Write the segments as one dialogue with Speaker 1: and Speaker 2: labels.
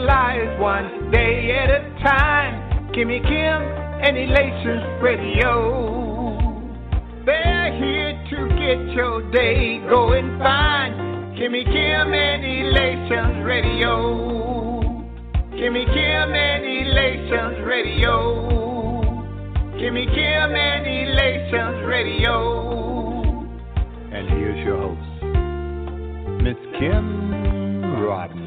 Speaker 1: lives one day at a time. Kimmy Kim and Elations Radio. They're here to get your day going fine. Kimmy Kim and Elations Radio. Kimmy Kim and Elations Radio. Kimmy Kim and Elations Radio.
Speaker 2: And here's your host, Miss Kim Robinson.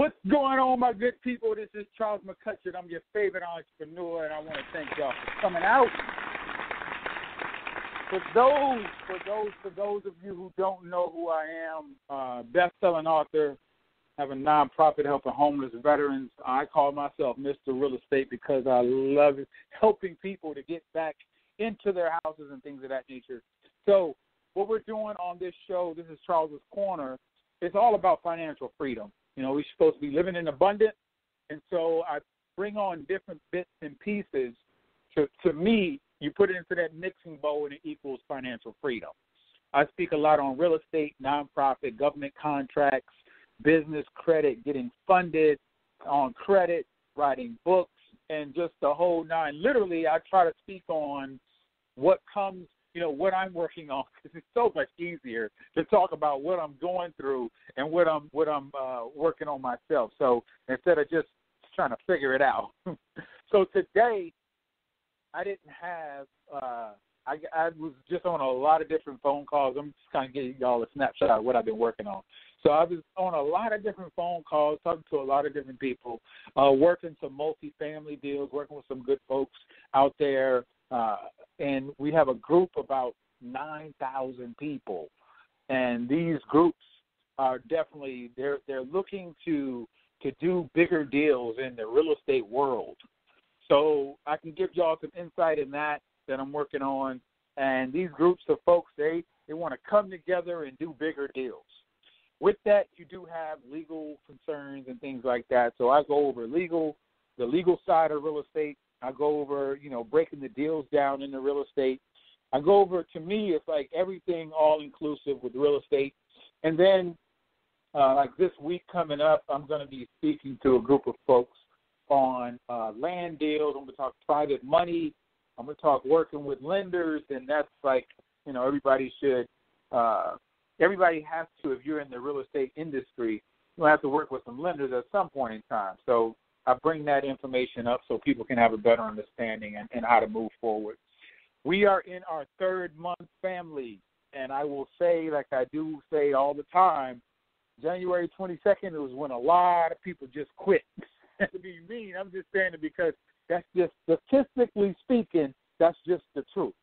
Speaker 3: What's going on, my good people? This is Charles McCutcheon. I'm your favorite entrepreneur, and I want to thank y'all for coming out. For those, for those, for those of you who don't know who I am, uh, best-selling author, have a nonprofit helping homeless veterans. I call myself Mr. Real Estate because I love helping people to get back into their houses and things of that nature. So, what we're doing on this show, this is Charles's Corner. It's all about financial freedom. You know, we're supposed to be living in abundance, and so I bring on different bits and pieces. To to me, you put it into that mixing bowl, and it equals financial freedom. I speak a lot on real estate, nonprofit, government contracts, business credit, getting funded on credit, writing books, and just the whole nine. Literally, I try to speak on what comes you know what I'm working on because it's so much easier to talk about what I'm going through and what I'm what I'm uh, working on myself. So instead of just trying to figure it out. so today, I didn't have. Uh, I, I was just on a lot of different phone calls. I'm just kind of giving y'all a snapshot of what I've been working on. So I was on a lot of different phone calls, talking to a lot of different people, uh, working some multi-family deals, working with some good folks out there, uh, and we have a group about 9,000 people, and these groups are definitely they're they're looking to to do bigger deals in the real estate world. So I can give y'all some insight in that that I'm working on, and these groups of folks they they want to come together and do bigger deals. With that, you do have legal concerns and things like that. So I go over legal, the legal side of real estate, I go over, you know, breaking the deals down in the real estate. I go over to me, it's like everything all inclusive with real estate. And then, uh, like this week coming up, I'm going to be speaking to a group of folks on uh, land deals. I'm going to talk private money. I'm going to talk working with lenders, and that's like, you know, everybody should, uh, everybody has to, if you're in the real estate industry, you have to work with some lenders at some point in time. So I bring that information up so people can have a better understanding and, and how to move forward. We are in our third month family, and I will say, like I do say all the time, January 22nd was when a lot of people just quit. to be mean, I'm just saying it because that's just statistically speaking, that's just the truth.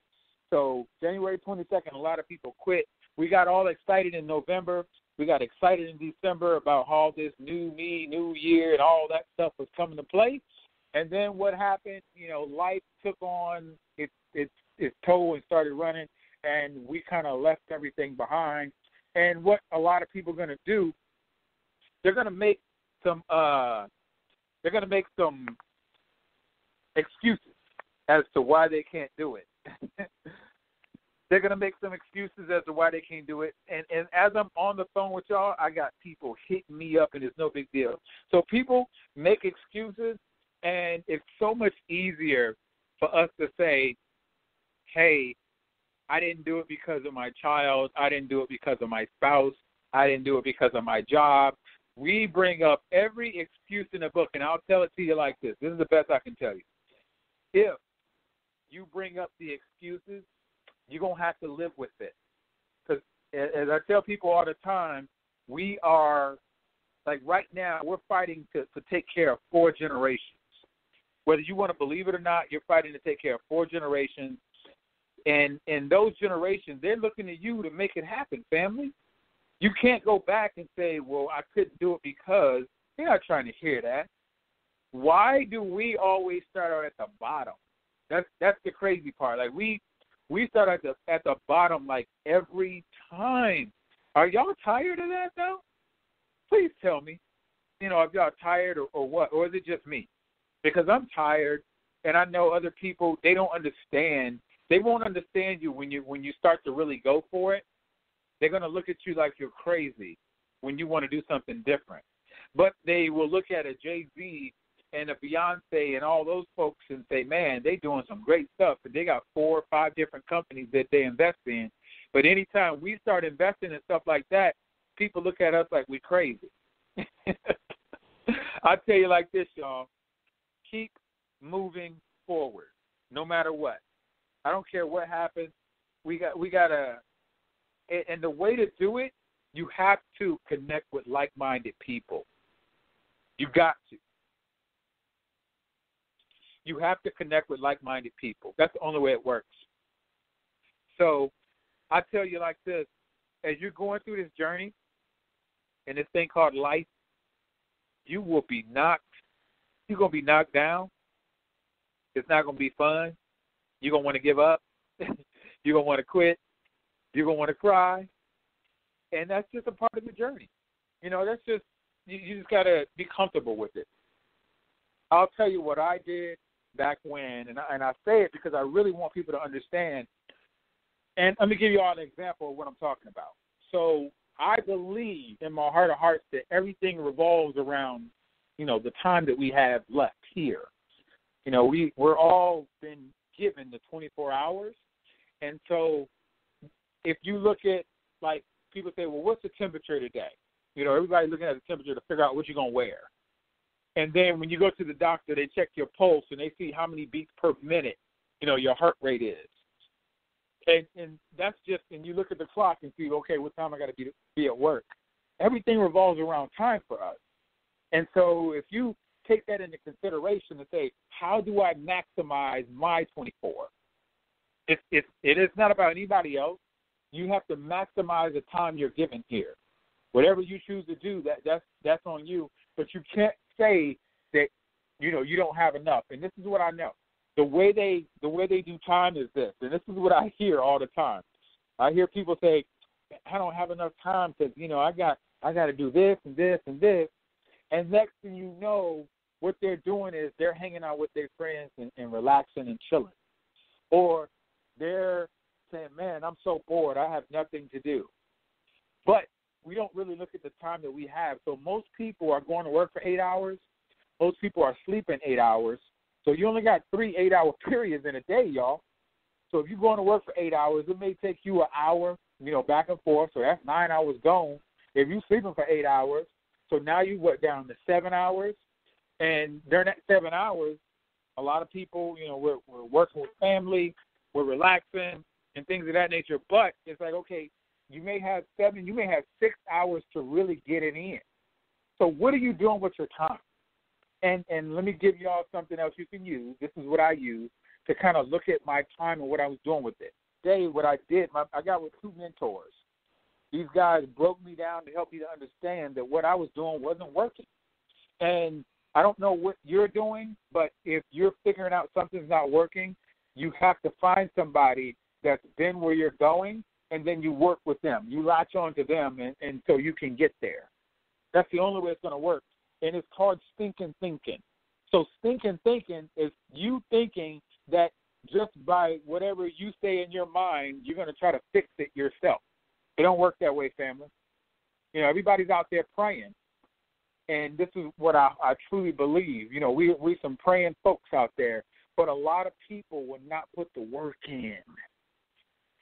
Speaker 3: So January 22nd, a lot of people quit. We got all excited in November. We got excited in December about how this new me, new year, and all that stuff was coming to play. And then what happened? You know, life took on its its its toll and started running, and we kind of left everything behind. And what a lot of people are going to do, they're going to make some uh, they're going to make some excuses as to why they can't do it. They're gonna make some excuses as to why they can't do it. And and as I'm on the phone with y'all, I got people hitting me up, and it's no big deal. So people make excuses, and it's so much easier for us to say, "Hey, I didn't do it because of my child. I didn't do it because of my spouse. I didn't do it because of my job." We bring up every excuse in the book, and I'll tell it to you like this. This is the best I can tell you. If you bring up the excuses you're gonna have to live with it. Because as I tell people all the time, we are like right now we're fighting to to take care of four generations. Whether you want to believe it or not, you're fighting to take care of four generations. And and those generations, they're looking to you to make it happen, family. You can't go back and say, Well, I couldn't do it because they're not trying to hear that. Why do we always start out at the bottom? That's that's the crazy part. Like we we start at the at the bottom like every time. Are y'all tired of that though? Please tell me. You know, if y'all tired or, or what, or is it just me? Because I'm tired, and I know other people they don't understand. They won't understand you when you when you start to really go for it. they're to look at you like you're crazy when you want to do something different. But they will look at a Jay Z and a Beyonce and all those folks and say, man, they doing some great stuff. But they got four or five different companies that they invest in. But anytime we start investing in stuff like that, people look at us like we crazy. I tell you like this, y'all. Keep moving forward, no matter what. I don't care what happens. We got we gotta and the way to do it, you have to connect with like minded people. You got to. You have to connect with like minded people. That's the only way it works. So I tell you like this as you're going through this journey and this thing called life, you will be knocked you're gonna be knocked down. It's not gonna be fun. You're gonna want to give up. you're gonna want to quit. You're gonna want to cry. And that's just a part of the journey. You know, that's just you, you just gotta be comfortable with it. I'll tell you what I did back when, and I, and I say it because I really want people to understand. And let me give you all an example of what I'm talking about. So I believe in my heart of hearts that everything revolves around, you know, the time that we have left here. You know, we we're all been given the 24 hours, and so if you look at like people say, well, what's the temperature today? You know, everybody looking at the temperature to figure out what you're gonna wear. And then when you go to the doctor, they check your pulse and they see how many beats per minute, you know, your heart rate is. And and that's just and you look at the clock and see, okay, what time I got to be be at work. Everything revolves around time for us. And so if you take that into consideration and say, how do I maximize my 24? It, it, it is not about anybody else. You have to maximize the time you're given here. Whatever you choose to do, that that's that's on you. But you can't say that you know you don't have enough. And this is what I know. The way they the way they do time is this, and this is what I hear all the time. I hear people say, "I don't have enough time because you know I got I got to do this and this and this," and next thing you know, what they're doing is they're hanging out with their friends and, and relaxing and chilling, or they're saying, "Man, I'm so bored. I have nothing to do." But we don't really look at the time that we have. So most people are going to work for eight hours. Most people are sleeping eight hours. So you only got three eight hour periods in a day, y'all. So if you're going to work for eight hours, it may take you an hour, you know, back and forth. So that's nine hours gone. If you're sleeping for eight hours, so now you went down to seven hours. And during that seven hours, a lot of people, you know, we're, we're working with family, we're relaxing, and things of that nature. But it's like, okay, you may have seven, you may have six hours to really get it in. So what are you doing with your time? And and let me give y'all something else you can use. This is what I use to kind of look at my time and what I was doing with it. Today, what I did, my, I got with two mentors. These guys broke me down to help me to understand that what I was doing wasn't working. And I don't know what you're doing, but if you're figuring out something's not working, you have to find somebody that's been where you're going and then you work with them. You latch on to them, and, and so you can get there. That's the only way it's going to work. And it's called stinking thinking. So stinking thinking is you thinking that just by whatever you say in your mind, you're going to try to fix it yourself. It don't work that way, family. You know, everybody's out there praying, and this is what I, I truly believe. You know, we we some praying folks out there, but a lot of people will not put the work in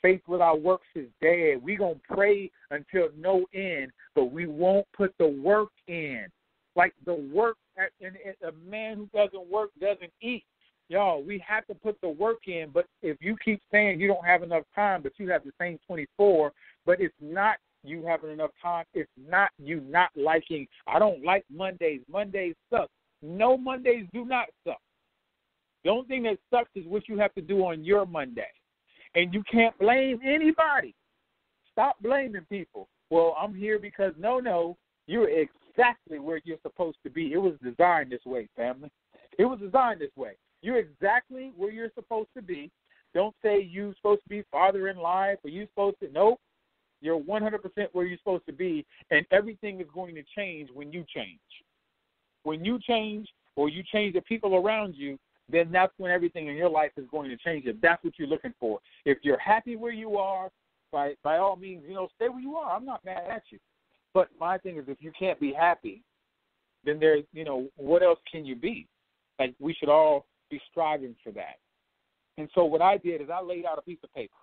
Speaker 3: faith without works is dead. We're going to pray until no end, but we won't put the work in. Like the work, and a man who doesn't work doesn't eat. Y'all, we have to put the work in, but if you keep saying you don't have enough time, but you have the same 24, but it's not you having enough time, it's not you not liking, I don't like Mondays. Mondays suck. No, Mondays do not suck. The only thing that sucks is what you have to do on your Monday. And you can't blame anybody. Stop blaming people. Well, I'm here because no, no, you're exactly where you're supposed to be. It was designed this way, family. It was designed this way. You're exactly where you're supposed to be. Don't say you're supposed to be farther in life or you're supposed to. Nope. You're 100% where you're supposed to be, and everything is going to change when you change. When you change or you change the people around you, then that's when everything in your life is going to change if that's what you're looking for. If you're happy where you are, by by all means, you know, stay where you are. I'm not mad at you. But my thing is, if you can't be happy, then there's, you know, what else can you be? Like we should all be striving for that. And so what I did is I laid out a piece of paper.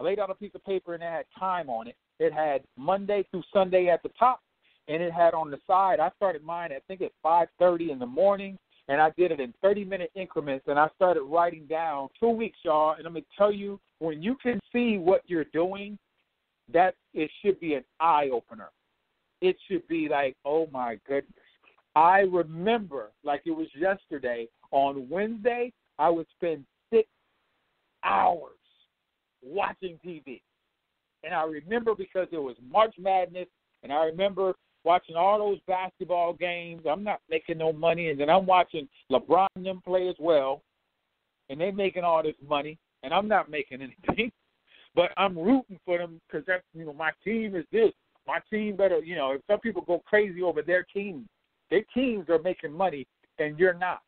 Speaker 3: I laid out a piece of paper and it had time on it. It had Monday through Sunday at the top, and it had on the side. I started mine, I think at 5:30 in the morning, and I did it in 30 minute increments. And I started writing down two weeks, y'all. And I'm gonna tell you, when you can see what you're doing, that it should be an eye opener. It should be like, oh my goodness. I remember like it was yesterday. On Wednesday, I would spend six hours watching TV. And I remember because it was March Madness, and I remember watching all those basketball games. I'm not making no money, and then I'm watching LeBron and them play as well, and they making all this money, and I'm not making anything. But I'm rooting for them because that's you know my team is this. My team better you know. If some people go crazy over their team, their teams are making money, and you're not.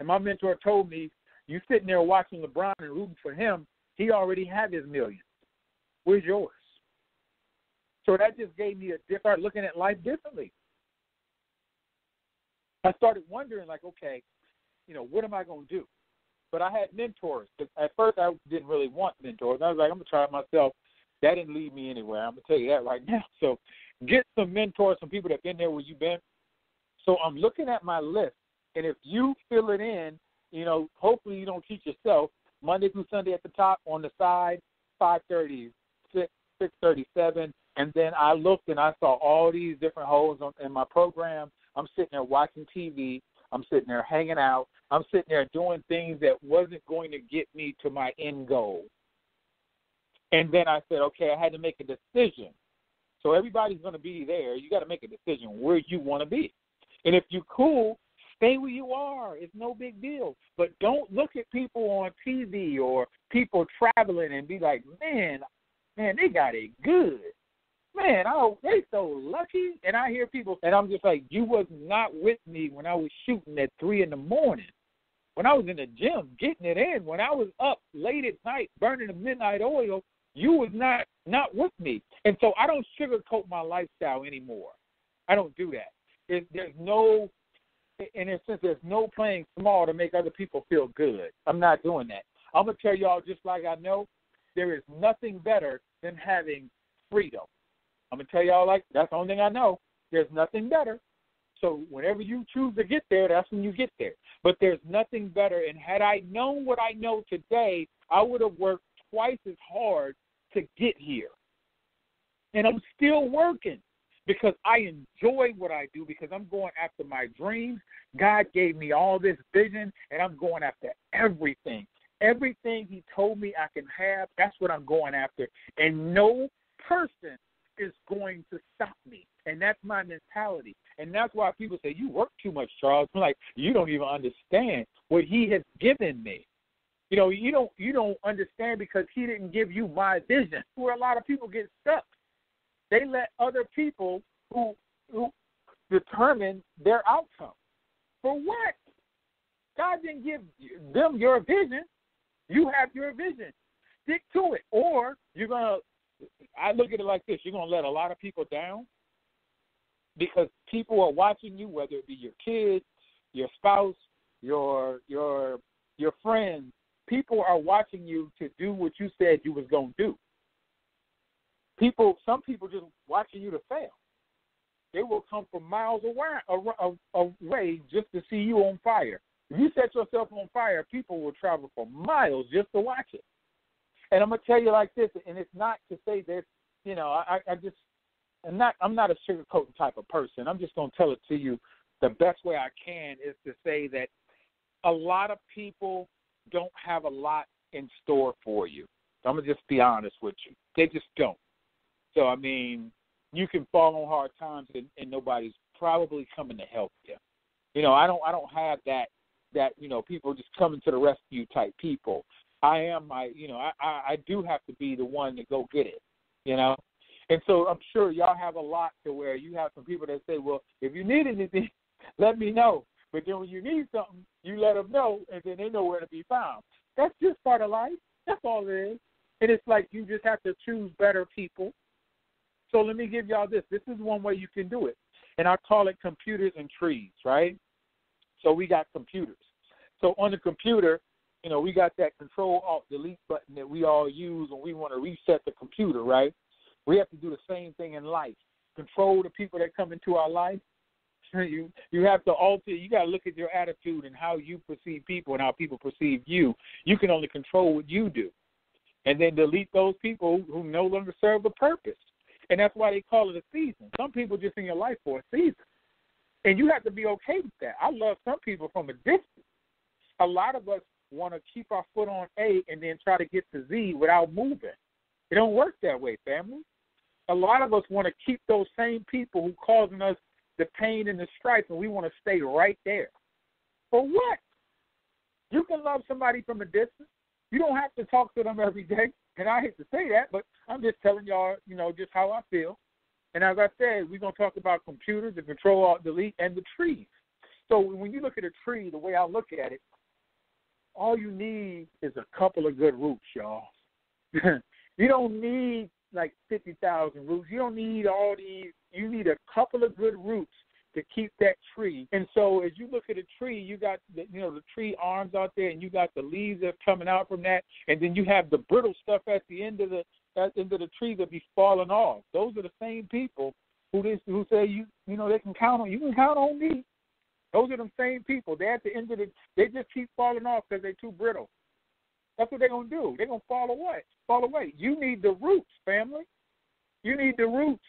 Speaker 3: And my mentor told me, you sitting there watching LeBron and rooting for him, he already had his millions. Where's yours? So that just gave me a different looking at life differently. I started wondering, like, okay, you know, what am I going to do? But I had mentors. At first, I didn't really want mentors. I was like, I'm going to try it myself. That didn't lead me anywhere. I'm going to tell you that right now. So get some mentors, some people that have been there where you've been. So I'm looking at my list, and if you fill it in, you know, hopefully you don't teach yourself. Monday through Sunday at the top, on the side, 5:30, 6, 6:37, and then I looked and I saw all these different holes in my program. I'm sitting there watching TV. I'm sitting there hanging out. I'm sitting there doing things that wasn't going to get me to my end goal. And then I said, okay, I had to make a decision. So everybody's going to be there. You got to make a decision where you want to be. And if you're cool, stay where you are. It's no big deal. But don't look at people on TV or people traveling and be like, man, man, they got it good. Man, oh, they so lucky. And I hear people, and I'm just like, you was not with me when I was shooting at three in the morning. When I was in the gym getting it in, when I was up late at night burning the midnight oil, you was not not with me. And so I don't sugarcoat my lifestyle anymore. I don't do that. There's, there's no, in a sense, there's no playing small to make other people feel good. I'm not doing that. I'm gonna tell y'all just like I know, there is nothing better than having freedom. I'm gonna tell y'all like that's the only thing I know. There's nothing better. So whenever you choose to get there, that's when you get there. But there's nothing better. And had I known what I know today, I would have worked twice as hard to get here. And I'm still working because I enjoy what I do because I'm going after my dreams. God gave me all this vision and I'm going after everything. Everything He told me I can have, that's what I'm going after. And no person is going to stop me. And that's my mentality. And that's why people say, You work too much, Charles. I'm like, you don't even understand what he has given me. You know, you don't you don't understand because he didn't give you my vision. Where a lot of people get stuck. They let other people who who determine their outcome. For what? God didn't give them your vision. You have your vision. Stick to it. Or you're gonna I look at it like this, you're gonna let a lot of people down because people are watching you, whether it be your kids, your spouse, your your your friends, people are watching you to do what you said you was going to do. People, some people just watching you to fail. They will come from miles away, away just to see you on fire. If you set yourself on fire, people will travel for miles just to watch it. And I'm gonna tell you like this, and it's not to say that, you know, I, I just, I'm not, I'm not a sugarcoating type of person. I'm just gonna tell it to you the best way I can is to say that a lot of people don't have a lot in store for you. I'm gonna just be honest with you. They just don't. So I mean, you can fall on hard times and, and nobody's probably coming to help you. You know, I don't I don't have that that, you know, people just coming to the rescue type people. I am my you know, I, I, I do have to be the one to go get it, you know. And so I'm sure y'all have a lot to where you have some people that say, Well, if you need anything, let me know. But then when you need something, you let them know, and then they know where to be found. That's just part of life. That's all it is. And it's like you just have to choose better people. So let me give y'all this. This is one way you can do it. And I call it computers and trees, right? So we got computers. So on the computer, you know, we got that control alt delete button that we all use when we want to reset the computer, right? We have to do the same thing in life. Control the people that come into our life. You you have to alter. You got to look at your attitude and how you perceive people and how people perceive you. You can only control what you do, and then delete those people who no longer serve a purpose. And that's why they call it a season. Some people just in your life for a season, and you have to be okay with that. I love some people from a distance. A lot of us want to keep our foot on A and then try to get to Z without moving. It don't work that way, family. A lot of us want to keep those same people who causing us the pain and the strife, and we want to stay right there. For what? You can love somebody from a distance. You don't have to talk to them every day. And I hate to say that, but I'm just telling y'all, you know, just how I feel. And as I said, we're gonna talk about computers, the control alt delete, and the trees. So when you look at a tree, the way I look at it, all you need is a couple of good roots, y'all. you don't need like fifty thousand roots. You don't need all these. You need a couple of good roots to keep that tree. And so as you look at a tree, you got the, you know the tree arms out there, and you got the leaves that are coming out from that, and then you have the brittle stuff at the end of the at the end of the tree that be falling off. Those are the same people who this, who say you you know they can count on you can count on me. Those are the same people. They at the end of the they just keep falling off because they're too brittle. That's what they're gonna do. They're gonna fall away. Fall away. You need the roots, family. You need the roots.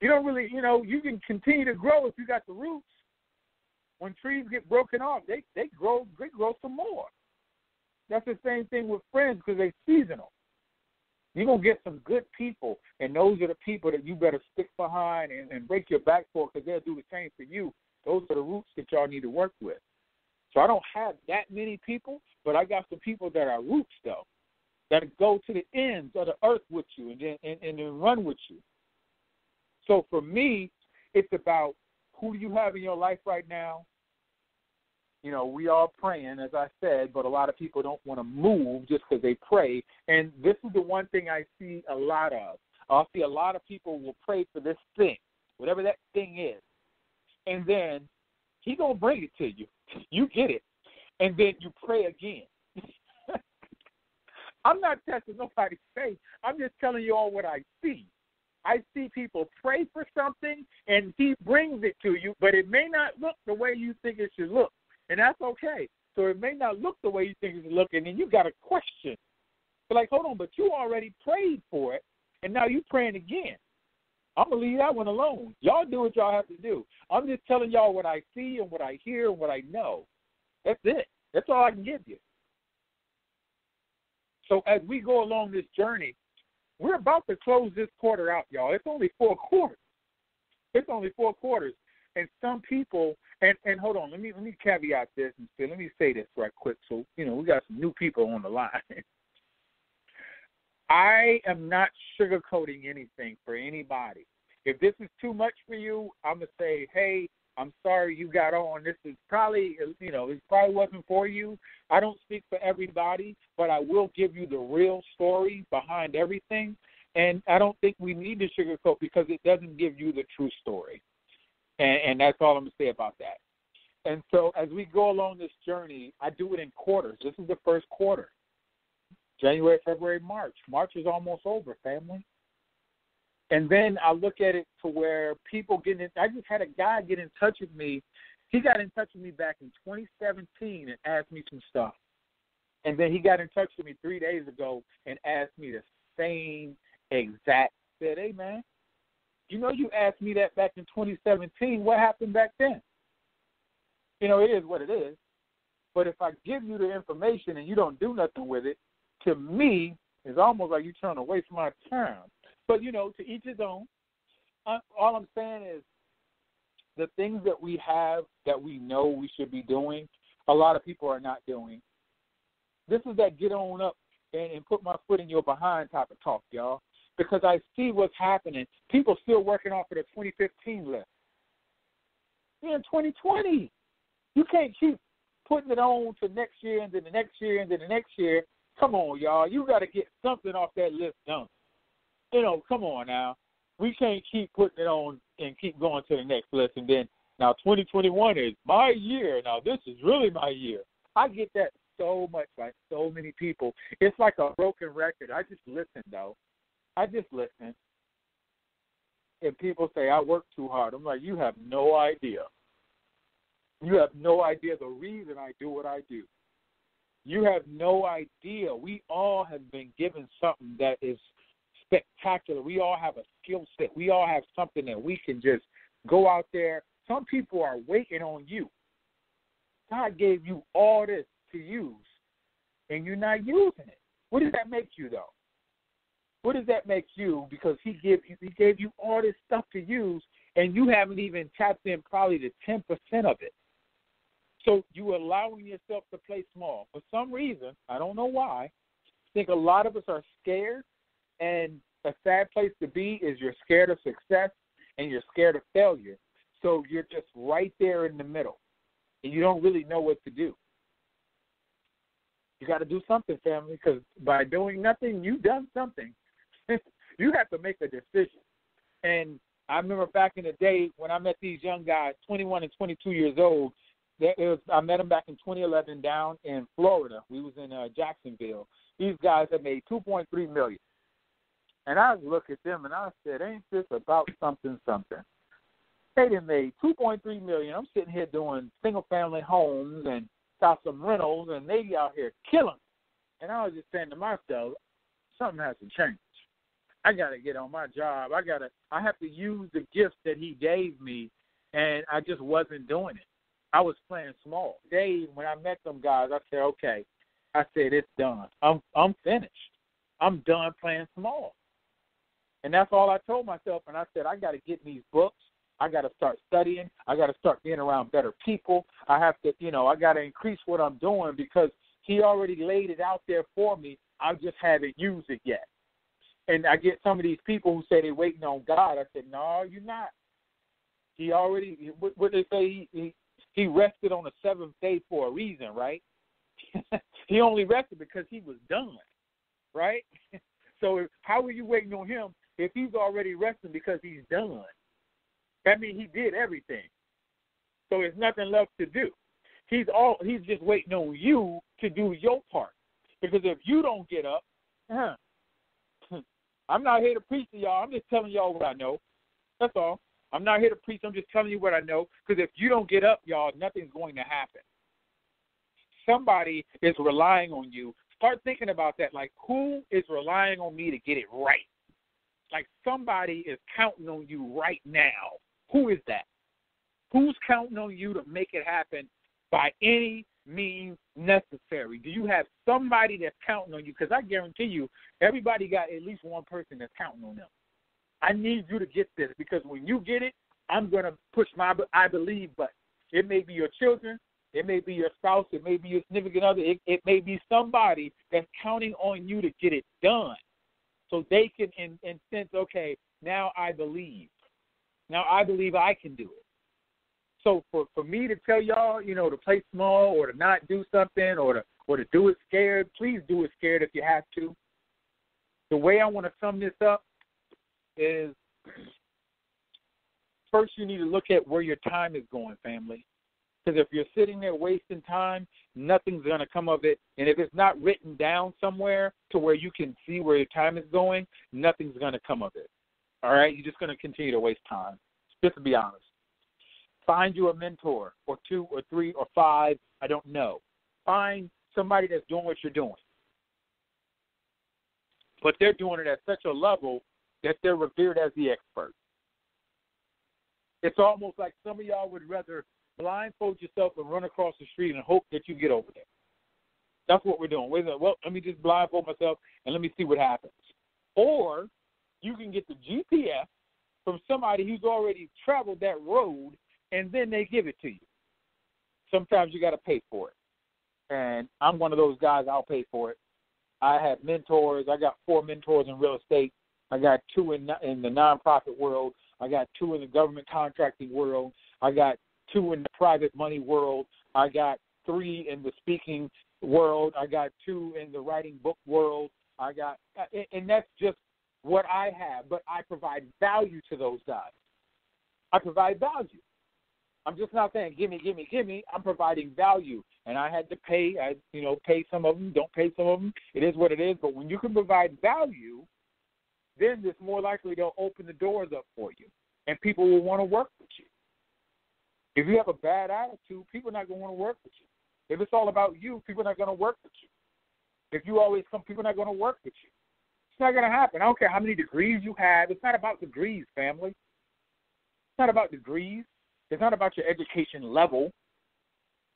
Speaker 3: You don't really, you know, you can continue to grow if you got the roots. When trees get broken off, they they grow they grow some more. That's the same thing with friends because they're seasonal. You're gonna get some good people, and those are the people that you better stick behind and, and break your back for because they'll do the same for you. Those are the roots that y'all need to work with. So I don't have that many people, but I got some people that are roots though, that go to the ends of the earth with you and then and, and then run with you. So for me, it's about who do you have in your life right now. You know, we are praying, as I said, but a lot of people don't want to move just because they pray. And this is the one thing I see a lot of. I see a lot of people will pray for this thing, whatever that thing is, and then he gonna bring it to you. You get it, and then you pray again. I'm not testing nobody's faith. I'm just telling you all what I see. I see people pray for something and he brings it to you, but it may not look the way you think it should look. And that's okay. So it may not look the way you think it should look, and you got a question. But like, hold on, but you already prayed for it, and now you praying again. I'm gonna leave that one alone. Y'all do what y'all have to do. I'm just telling y'all what I see and what I hear and what I know. That's it. That's all I can give you. So as we go along this journey, we're about to close this quarter out, y'all. It's only four quarters. It's only four quarters. And some people and and hold on, let me let me caveat this and say let me say this right quick so you know we got some new people on the line. I am not sugarcoating anything for anybody. If this is too much for you, I'm gonna say, hey, I'm sorry you got on. This is probably, you know, it probably wasn't for you. I don't speak for everybody, but I will give you the real story behind everything. And I don't think we need to sugarcoat because it doesn't give you the true story. And, and that's all I'm going to say about that. And so as we go along this journey, I do it in quarters. This is the first quarter. January, February, March. March is almost over, family. And then I look at it to where people get in. I just had a guy get in touch with me. He got in touch with me back in 2017 and asked me some stuff. And then he got in touch with me three days ago and asked me the same exact. Said, "Hey man, you know you asked me that back in 2017. What happened back then? You know it is what it is. But if I give you the information and you don't do nothing with it, to me, it's almost like you're trying to waste my time. But you know, to each his own. Uh, all I'm saying is the things that we have that we know we should be doing, a lot of people are not doing. This is that get on up and, and put my foot in your behind type of talk, y'all. Because I see what's happening. People still working off of the 2015 list. In 2020. You can't keep putting it on to next year and then the next year and then the next year Come on, y'all. You got to get something off that list done. You know, come on now. We can't keep putting it on and keep going to the next list. And then now 2021 is my year. Now this is really my year. I get that so much by so many people. It's like a broken record. I just listen though. I just listen. And people say I work too hard. I'm like, you have no idea. You have no idea the reason I do what I do. You have no idea. We all have been given something that is spectacular. We all have a skill set. We all have something that we can just go out there. Some people are waiting on you. God gave you all this to use, and you're not using it. What does that make you, though? What does that make you? Because He gave you, He gave you all this stuff to use, and you haven't even tapped in probably the ten percent of it. So you are allowing yourself to play small. For some reason, I don't know why, I think a lot of us are scared and a sad place to be is you're scared of success and you're scared of failure. So you're just right there in the middle. And you don't really know what to do. You got to do something, family, because by doing nothing, you've done something. you have to make a decision. And I remember back in the day when I met these young guys, 21 and 22 years old, it was, I met him back in 2011 down in Florida. We was in uh, Jacksonville. These guys had made 2.3 million, and I look at them and I said, "Ain't this about something something?" They done made 2.3 million. I'm sitting here doing single family homes and got some rentals, and they out here killing. And I was just saying to myself, something has to change. I got to get on my job. I got to. I have to use the gifts that he gave me, and I just wasn't doing it. I was playing small. Dave, when I met them guys, I said, okay. I said, it's done. I'm I'm finished. I'm done playing small. And that's all I told myself. And I said, I got to get these books. I got to start studying. I got to start being around better people. I have to, you know, I got to increase what I'm doing because he already laid it out there for me. I just haven't used it yet. And I get some of these people who say they're waiting on God. I said, no, you're not. He already, what, what they say, he, he he rested on the seventh day for a reason, right? he only rested because he was done, right? so how are you waiting on him if he's already resting because he's done? That means he did everything. So there's nothing left to do. He's all he's just waiting on you to do your part. Because if you don't get up, huh, I'm not here to preach to y'all. I'm just telling y'all what I know. That's all. I'm not here to preach. I'm just telling you what I know. Because if you don't get up, y'all, nothing's going to happen. Somebody is relying on you. Start thinking about that. Like, who is relying on me to get it right? Like, somebody is counting on you right now. Who is that? Who's counting on you to make it happen by any means necessary? Do you have somebody that's counting on you? Because I guarantee you, everybody got at least one person that's counting on them. I need you to get this because when you get it, I'm going to push my I believe button. It may be your children, it may be your spouse, it may be your significant other, it, it may be somebody that's counting on you to get it done. So they can, in, in sense, okay, now I believe. Now I believe I can do it. So for, for me to tell y'all, you know, to play small or to not do something or to or to do it scared, please do it scared if you have to. The way I want to sum this up is first you need to look at where your time is going, family. Because if you're sitting there wasting time, nothing's going to come of it. And if it's not written down somewhere to where you can see where your time is going, nothing's going to come of it. All right? You're just going to continue to waste time, just to be honest. Find you a mentor or two or three or five, I don't know. Find somebody that's doing what you're doing. But they're doing it at such a level that they're revered as the expert. It's almost like some of y'all would rather blindfold yourself and run across the street and hope that you get over there. That's what we're doing. We're like, well, let me just blindfold myself and let me see what happens. Or you can get the GPS from somebody who's already traveled that road and then they give it to you. Sometimes you got to pay for it. And I'm one of those guys, I'll pay for it. I have mentors. I got four mentors in real estate I got two in in the nonprofit world. I got two in the government contracting world. I got two in the private money world. I got three in the speaking world. I got two in the writing book world. I got, and that's just what I have. But I provide value to those guys. I provide value. I'm just not saying gimme, gimme, gimme. I'm providing value, and I had to pay. I, you know, pay some of them, don't pay some of them. It is what it is. But when you can provide value, then it's more likely they'll open the doors up for you, and people will want to work with you. If you have a bad attitude, people are not going to want to work with you. If it's all about you, people are not going to work with you. If you always come, people are not going to work with you. It's not going to happen. I don't care how many degrees you have. It's not about degrees, family. It's not about degrees. It's not about your education level.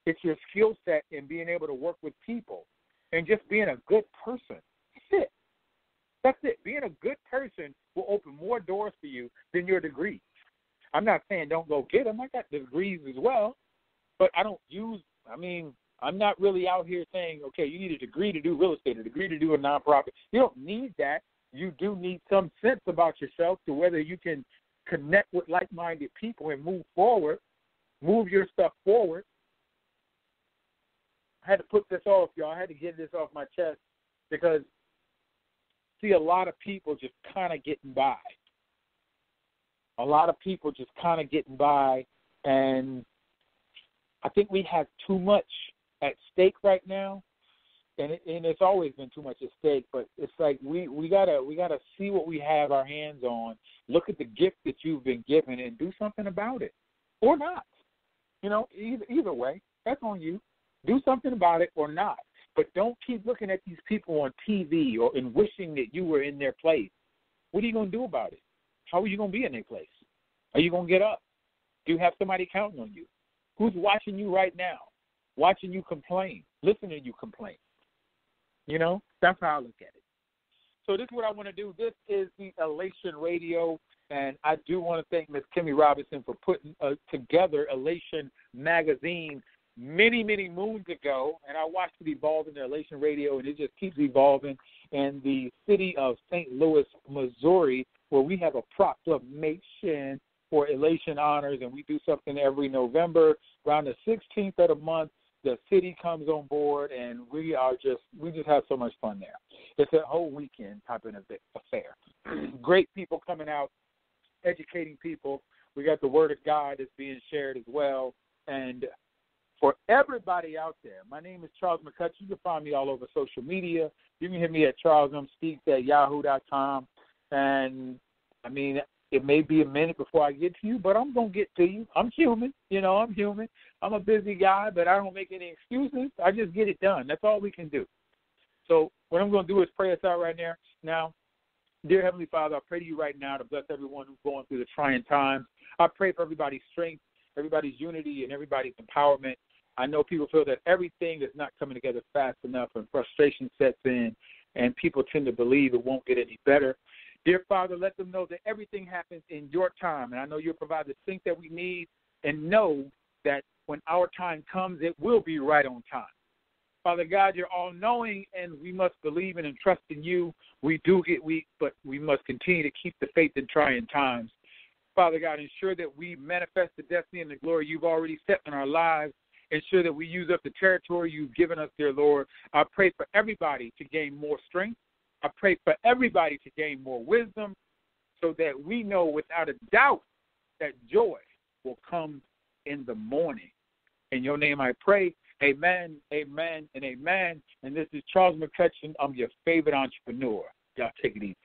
Speaker 3: It's your skill set in being able to work with people and just being a good person. That's it. Being a good person will open more doors for you than your degree. I'm not saying don't go get them. I got degrees as well, but I don't use. I mean, I'm not really out here saying, okay, you need a degree to do real estate, a degree to do a nonprofit. You don't need that. You do need some sense about yourself to whether you can connect with like-minded people and move forward, move your stuff forward. I had to put this off, y'all. I had to get this off my chest because see a lot of people just kind of getting by. A lot of people just kind of getting by, and I think we have too much at stake right now, and it, and it's always been too much at stake. But it's like we we gotta we gotta see what we have our hands on. Look at the gift that you've been given and do something about it, or not. You know, either either way, that's on you. Do something about it or not. But don't keep looking at these people on TV or and wishing that you were in their place. What are you going to do about it? How are you going to be in their place? Are you going to get up? Do you have somebody counting on you? Who's watching you right now? Watching you complain, listening to you complain. You know, that's how I look at it. So this is what I want to do. This is the Elation Radio, and I do want to thank Miss Kimmy Robinson for putting uh, together Elation Magazine many, many moons ago, and I watched it evolve in the Elation Radio, and it just keeps evolving. In the city of St. Louis, Missouri, where we have a proclamation for Elation Honors, and we do something every November around the 16th of the month. The city comes on board, and we are just we just have so much fun there. It's a whole weekend type of affair. Great people coming out, educating people. We got the Word of God that's being shared as well, and for everybody out there, my name is Charles McCutcheon. You can find me all over social media. You can hit me at charlesmspeaks at yahoo.com. And, I mean, it may be a minute before I get to you, but I'm going to get to you. I'm human. You know, I'm human. I'm a busy guy, but I don't make any excuses. I just get it done. That's all we can do. So what I'm going to do is pray us out right now. Now, dear Heavenly Father, I pray to you right now to bless everyone who's going through the trying times. I pray for everybody's strength, everybody's unity, and everybody's empowerment. I know people feel that everything is not coming together fast enough and frustration sets in and people tend to believe it won't get any better. Dear Father, let them know that everything happens in your time. And I know you'll provide the strength that we need and know that when our time comes, it will be right on time. Father God, you're all knowing and we must believe in and trust in you. We do get weak, but we must continue to keep the faith in trying times. Father God, ensure that we manifest the destiny and the glory you've already set in our lives ensure that we use up the territory you've given us, dear Lord. I pray for everybody to gain more strength. I pray for everybody to gain more wisdom so that we know without a doubt that joy will come in the morning. In your name I pray. Amen, amen, and amen. And this is Charles McCutcheon. I'm your favorite entrepreneur. Y'all take it easy.